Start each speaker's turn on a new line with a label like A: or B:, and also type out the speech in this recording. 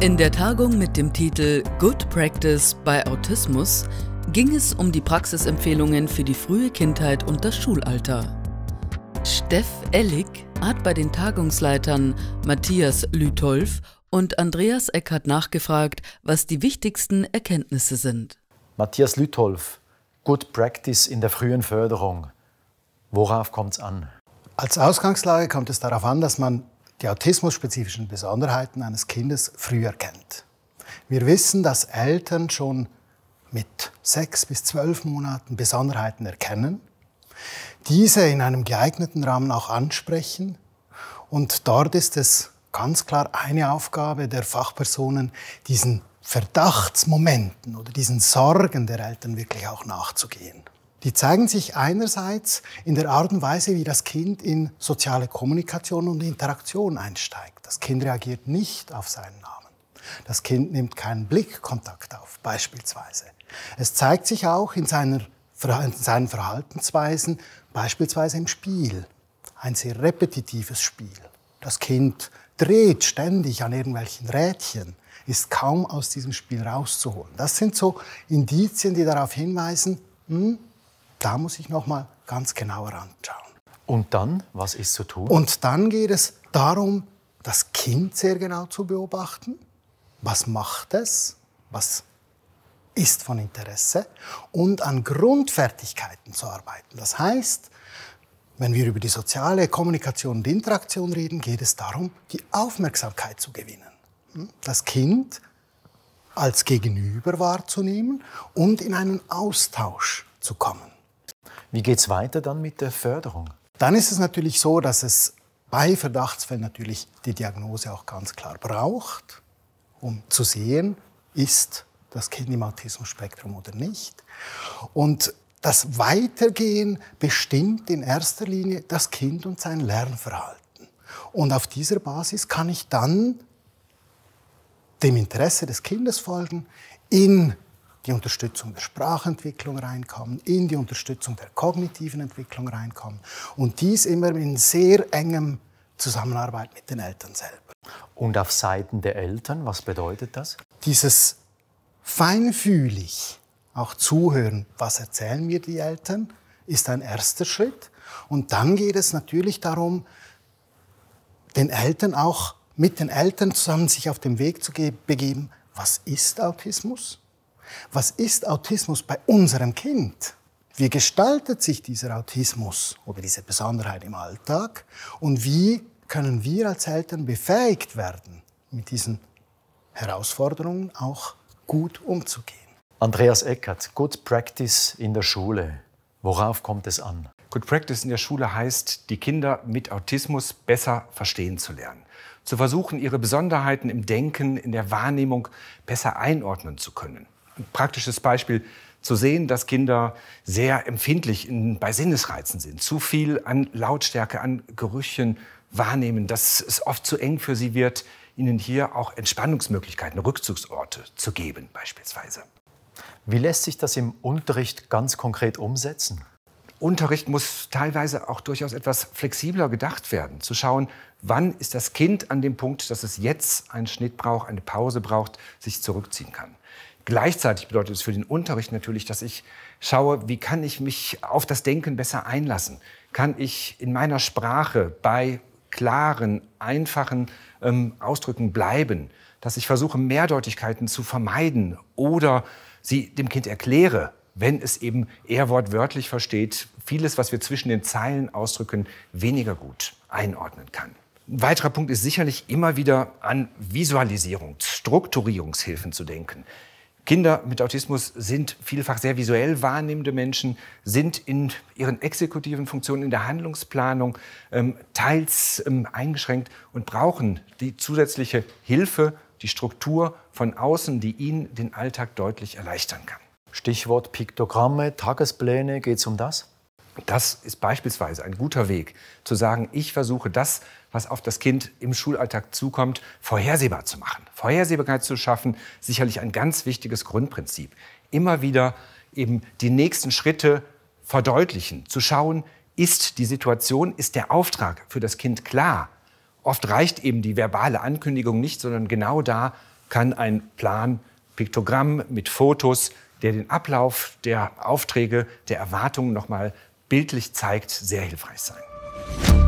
A: In der Tagung mit dem Titel Good Practice bei Autismus ging es um die Praxisempfehlungen für die frühe Kindheit und das Schulalter. Steff Ellig hat bei den Tagungsleitern Matthias Lütolf und Andreas Eckert nachgefragt, was die wichtigsten Erkenntnisse sind.
B: Matthias Lütolf, Good Practice in der frühen Förderung. Worauf kommt es an?
C: Als Ausgangslage kommt es darauf an, dass man die autismusspezifischen Besonderheiten eines Kindes früh erkennt. Wir wissen, dass Eltern schon mit sechs bis zwölf Monaten Besonderheiten erkennen, diese in einem geeigneten Rahmen auch ansprechen und dort ist es ganz klar eine Aufgabe der Fachpersonen, diesen Verdachtsmomenten oder diesen Sorgen der Eltern wirklich auch nachzugehen. Die zeigen sich einerseits in der Art und Weise, wie das Kind in soziale Kommunikation und Interaktion einsteigt. Das Kind reagiert nicht auf seinen Namen. Das Kind nimmt keinen Blickkontakt auf, beispielsweise. Es zeigt sich auch in, seiner, in seinen Verhaltensweisen, beispielsweise im Spiel. Ein sehr repetitives Spiel. Das Kind dreht ständig an irgendwelchen Rädchen, ist kaum aus diesem Spiel rauszuholen. Das sind so Indizien, die darauf hinweisen, hm, da muss ich noch mal ganz genauer anschauen.
B: Und dann, was ist zu tun?
C: Und dann geht es darum, das Kind sehr genau zu beobachten. Was macht es? Was ist von Interesse? Und an Grundfertigkeiten zu arbeiten. Das heißt, wenn wir über die soziale Kommunikation und Interaktion reden, geht es darum, die Aufmerksamkeit zu gewinnen. Das Kind als Gegenüber wahrzunehmen und in einen Austausch zu kommen.
B: Wie geht es weiter dann mit der Förderung?
C: Dann ist es natürlich so, dass es bei Verdachtsfällen natürlich die Diagnose auch ganz klar braucht, um zu sehen, ist das Kind im Autismus-Spektrum oder nicht. Und das Weitergehen bestimmt in erster Linie das Kind und sein Lernverhalten. Und auf dieser Basis kann ich dann dem Interesse des Kindes folgen, in die Unterstützung der Sprachentwicklung reinkommen, in die Unterstützung der kognitiven Entwicklung reinkommen. Und dies immer in sehr engem Zusammenarbeit mit den Eltern selber.
B: Und auf Seiten der Eltern, was bedeutet das?
C: Dieses feinfühlig auch zuhören, was erzählen mir die Eltern, ist ein erster Schritt. Und dann geht es natürlich darum, den Eltern auch mit den Eltern zusammen sich auf den Weg zu begeben, was ist Autismus? Was ist Autismus bei unserem Kind? Wie gestaltet sich dieser Autismus oder diese Besonderheit im Alltag? Und wie können wir als Eltern befähigt werden, mit diesen Herausforderungen auch gut umzugehen?
B: Andreas Eckert, Good Practice in der Schule. Worauf kommt es an?
D: Good Practice in der Schule heißt, die Kinder mit Autismus besser verstehen zu lernen. Zu versuchen, ihre Besonderheiten im Denken, in der Wahrnehmung besser einordnen zu können ein praktisches Beispiel zu sehen, dass Kinder sehr empfindlich in, bei Sinnesreizen sind, zu viel an Lautstärke, an Gerüchen wahrnehmen, dass es oft zu eng für sie wird, ihnen hier auch Entspannungsmöglichkeiten, Rückzugsorte zu geben beispielsweise.
B: Wie lässt sich das im Unterricht ganz konkret umsetzen?
D: Unterricht muss teilweise auch durchaus etwas flexibler gedacht werden. Zu schauen, wann ist das Kind an dem Punkt, dass es jetzt einen Schnitt braucht, eine Pause braucht, sich zurückziehen kann. Gleichzeitig bedeutet es für den Unterricht natürlich, dass ich schaue, wie kann ich mich auf das Denken besser einlassen? Kann ich in meiner Sprache bei klaren, einfachen ähm, Ausdrücken bleiben? Dass ich versuche, Mehrdeutigkeiten zu vermeiden oder sie dem Kind erkläre, wenn es eben eher wortwörtlich versteht, vieles, was wir zwischen den Zeilen ausdrücken, weniger gut einordnen kann. Ein weiterer Punkt ist sicherlich immer wieder an Visualisierung, Strukturierungshilfen zu denken. Kinder mit Autismus sind vielfach sehr visuell wahrnehmende Menschen, sind in ihren exekutiven Funktionen, in der Handlungsplanung ähm, teils ähm, eingeschränkt und brauchen die zusätzliche Hilfe, die Struktur von außen, die ihnen den Alltag deutlich erleichtern kann.
B: Stichwort Piktogramme, Tagespläne, geht es um das?
D: Das ist beispielsweise ein guter Weg, zu sagen, ich versuche das, was auf das Kind im Schulalltag zukommt, vorhersehbar zu machen. Vorhersehbarkeit zu schaffen, sicherlich ein ganz wichtiges Grundprinzip. Immer wieder eben die nächsten Schritte verdeutlichen, zu schauen, ist die Situation, ist der Auftrag für das Kind klar? Oft reicht eben die verbale Ankündigung nicht, sondern genau da kann ein Plan, Piktogramm mit Fotos, der den Ablauf der Aufträge, der Erwartungen noch mal bildlich zeigt, sehr hilfreich sein.